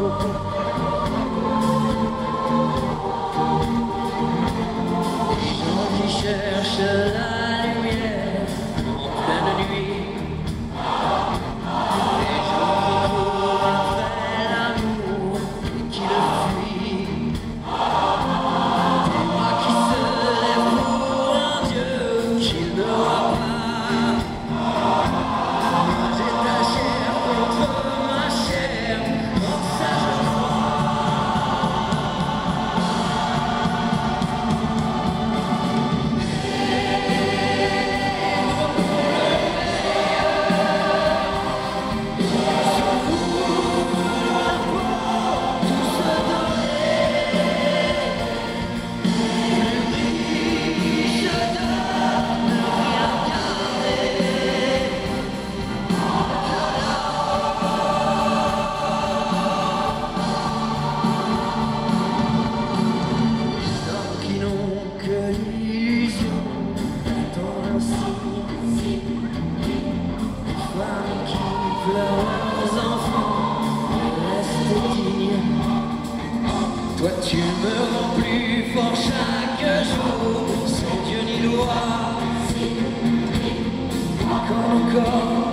哦 Toi tu me rends plus fort chaque jour, sans Dieu ni loi. Encore, encore.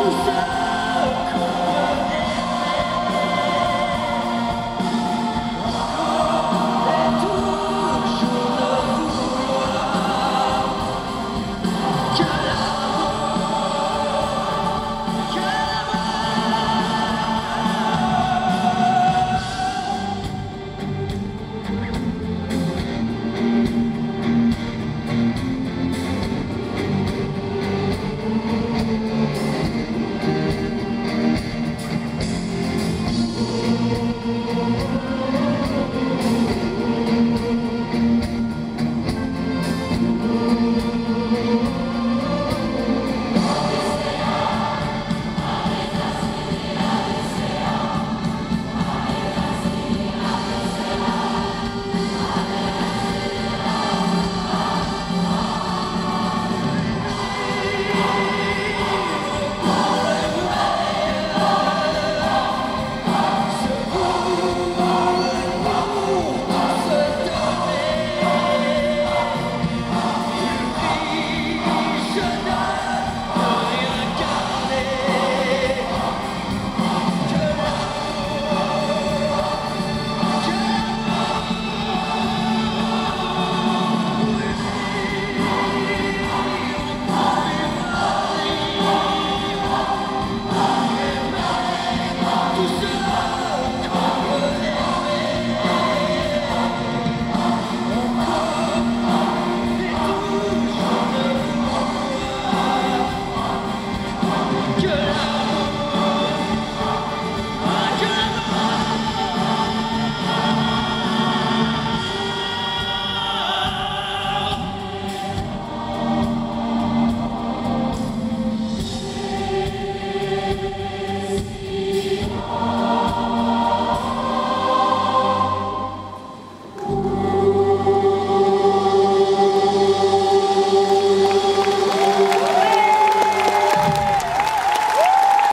Santo, Santo.